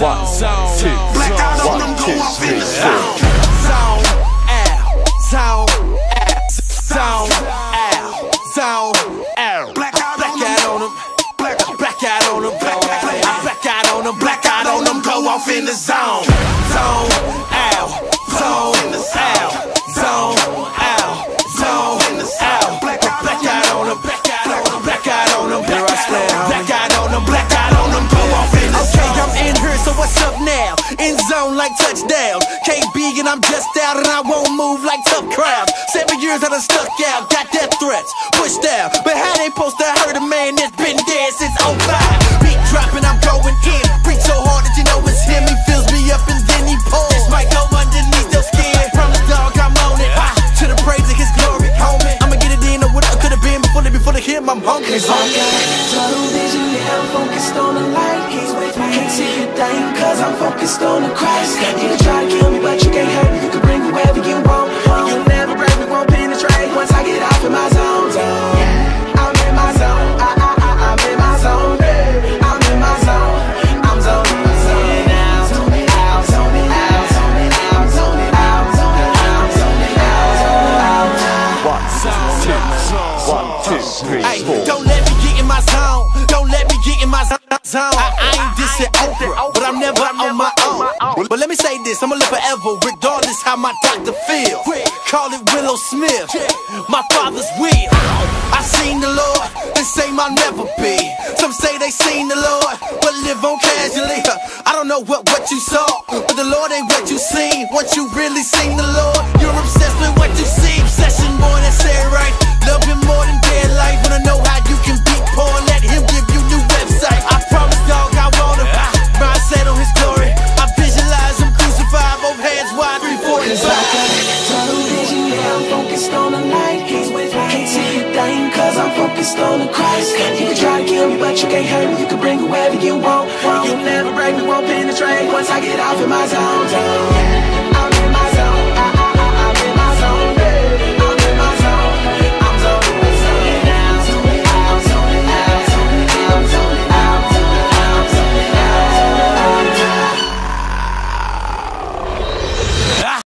zone, zone, two, blackout on them, go off in the zone, zone, out, zone, out, zone, out, zone, out, blackout on them, blackout on them, blackout on them, blackout on them, blackout on them, go off in the zone. Like touchdown. KB and I'm just out and I won't move like tough crowds. Seven years I done stuck out, got death threats, pushed out. But how they supposed to hurt a man that's been dead since 05? Beat dropping, I'm going in. Preach so hard that you know it's him. He fills me up and then he pulls. This might go underneath your skin. Promise dog, I'm on it. Ah, to the praise of his glory, homie. I'ma get it in or what I could have been before they before they hit. I'm hungry. I got tunnel vision, yeah, I'm focused on the light. He's with me. Can't see a thing, cause I'm focused Stone gonna You can try to kill me, but you can't hurt me. You can bring me wherever you want home. You'll never break me, won't penetrate Once I get off in my zone, zone. I'm in my zone, I, I, I, I'm in my zone. I'm in my zone, I'm zoned in One, two, three, four. Don't let me get in my zone. Don't let me get in my zone. I, I ain't dissing Oprah, but I'm never on my but let me say this, I'ma live forever, regardless how my doctor feels. Call it Willow Smith, my father's will. I seen the Lord, and say I'll never be. Some say they seen the Lord, but live on casually. I don't know what, what you saw, but the Lord ain't what you seen. Once you really seen the Lord, you're obsessed with what you see. I got tunnel vision, yeah, I'm focused on the light. He's with me. Can't see a thing, cause I'm focused on the Christ. You can try to kill me, but you can't hurt me. You can bring whoever you want. You'll never break me, won't penetrate. Once I get off in my zone, zone.